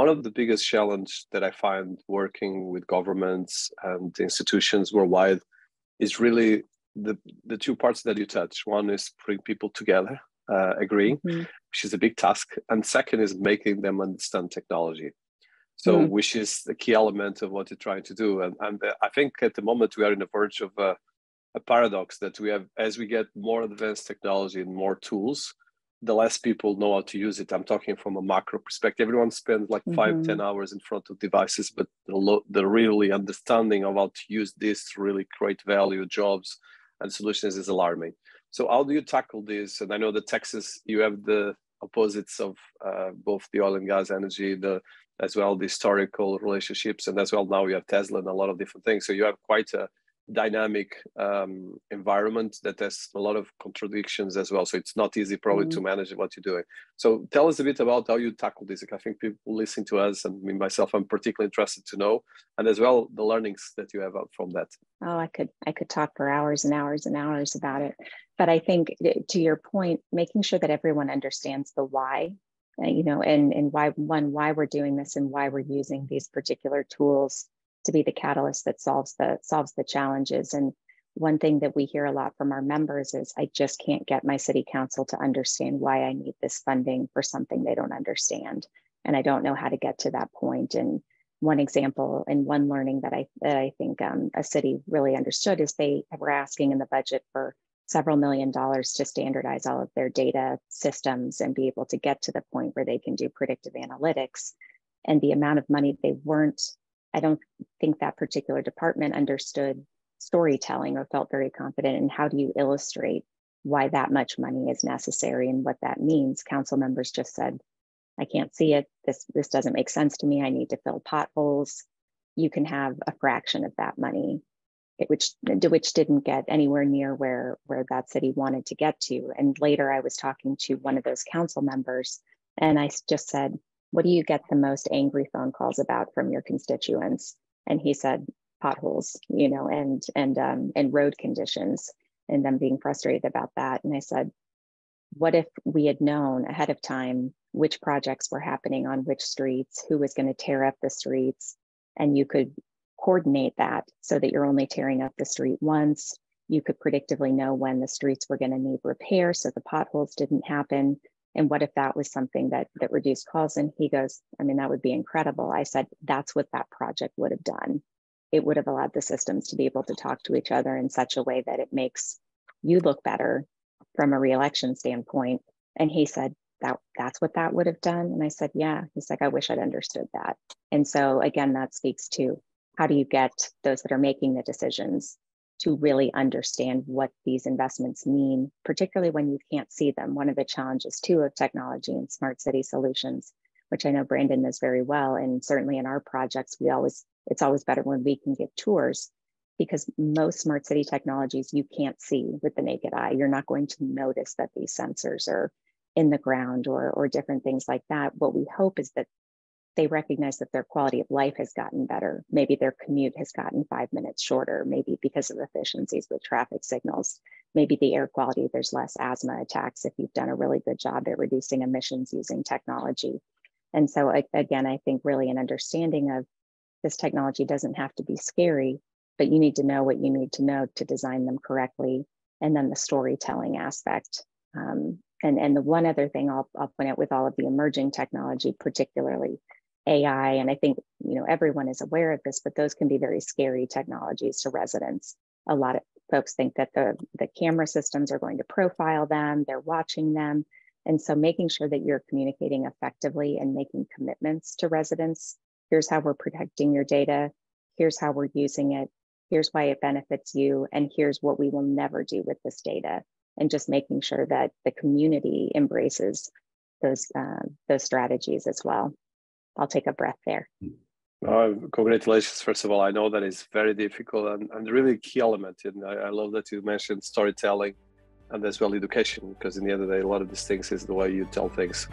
one of the biggest challenge that I find working with governments and institutions worldwide is really the the two parts that you touch. One is bring people together, uh, agreeing, mm-hmm. which is a big task, and second is making them understand technology. So, mm-hmm. which is the key element of what you're trying to do. And, and uh, I think at the moment we are in the verge of a, a paradox that we have as we get more advanced technology and more tools, the less people know how to use it. I'm talking from a macro perspective. Everyone spends like mm-hmm. five, ten hours in front of devices, but the, lo- the really understanding of how to use this to really create value, jobs, and solutions is alarming. So how do you tackle this? And I know that Texas, you have the opposites of uh, both the oil and gas energy, the as well the historical relationships, and as well now you have Tesla and a lot of different things. So you have quite a dynamic um, environment that has a lot of contradictions as well. So it's not easy probably mm-hmm. to manage what you're doing. So tell us a bit about how you tackle this. I think people listening to us and me myself, I'm particularly interested to know, and as well the learnings that you have from that. Oh, I could I could talk for hours and hours and hours about it. But I think eh, to your point, making sure that everyone understands the why uh, you know and and why one why we're doing this and why we're using these particular tools to be the catalyst that solves the solves the challenges. And one thing that we hear a lot from our members is i just can't get my city council to understand why i need this funding for something they don't understand. And i don't know how to get to that point. And one example and one learning that i that i think um, a city really understood is they were asking in the budget for several million dollars to standardize all of their data systems and be able to get to the point where they can do predictive analytics. And the amount of money they weren't I don't think that particular department understood storytelling or felt very confident in how do you illustrate why that much money is necessary and what that means. Council members just said, I can't see it. This this doesn't make sense to me. I need to fill potholes. You can have a fraction of that money, which which didn't get anywhere near where where that city wanted to get to. And later, I was talking to one of those council members, and I just said, what do you get the most angry phone calls about from your constituents? And he said potholes you know and and um, and road conditions and them being frustrated about that. And i said what if we had known ahead of time which projects were happening on which streets who was going to tear up the streets and you could coordinate that so that you're only tearing up the street once. You could predictively know when the streets were going to need repair so the potholes didn't happen and what if that was something that that reduced calls? And he goes i mean that would be incredible. I said that's what that project would have done. It would have allowed the systems to be able to talk to each other in such a way that it makes you look better from a reelection standpoint. And he said that that's what that would have done. And i said yeah. He's like i wish i'd understood that. And so again that speaks to how do you get those that are making the decisions to really understand what these investments mean, particularly when you can't see them. One of the challenges, too, of technology and smart city solutions, which I know Brandon knows very well, and certainly in our projects, we always it's always better when we can give tours because most smart city technologies you can't see with the naked eye. You're not going to notice that these sensors are in the ground or, or different things like that. What we hope is that they recognize that their quality of life has gotten better. Maybe their commute has gotten five minutes shorter, maybe because of efficiencies with traffic signals. Maybe the air quality, there's less asthma attacks if you've done a really good job at reducing emissions using technology. And so, again, I think really an understanding of this technology doesn't have to be scary, but you need to know what you need to know to design them correctly. And then the storytelling aspect. Um, and, and the one other thing I'll, I'll point out with all of the emerging technology, particularly AI, and I think you know everyone is aware of this, but those can be very scary technologies to residents. A lot of folks think that the, the camera systems are going to profile them, they're watching them. And so making sure that you're communicating effectively and making commitments to residents. Here's how we're protecting your data. Here's how we're using it. Here's why it benefits you. And here's what we will never do with this data. And just making sure that the community embraces those, uh, those strategies as well. I'll take a breath there. Oh, congratulations, first of all. I know that it's very difficult and, and really key element. And I, I, love that you mentioned storytelling and as well education, because in the end of the day, a lot of these things is the way you tell things.